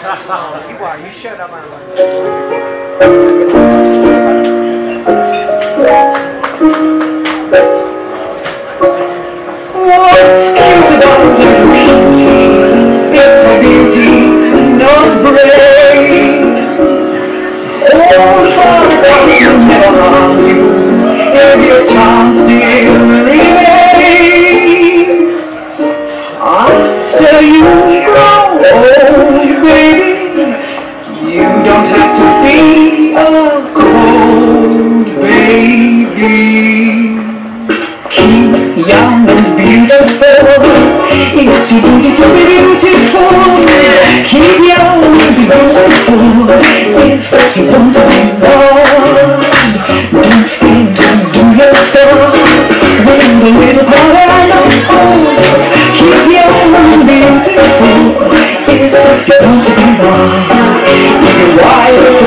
you are. You shut up. What's cute about the beauty? It's the beauty, not brain. All the fun that will never harm you your chance still remains. After you grow old, young and beautiful. It's duty to be beautiful. Keep young and be beautiful. If you want to be loved, don't faint and do your stuff. When the little part I know. Keep young and beautiful. If you want to be loved, if you're wild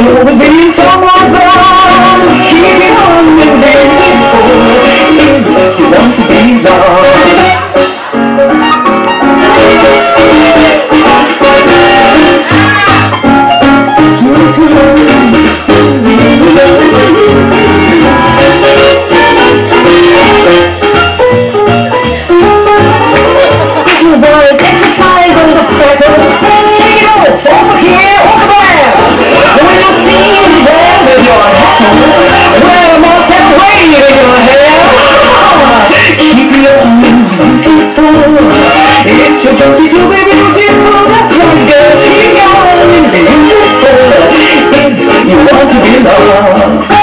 and It's your duty to be beautiful. That's right, girl. Keep young and beautiful. If you want to be loved.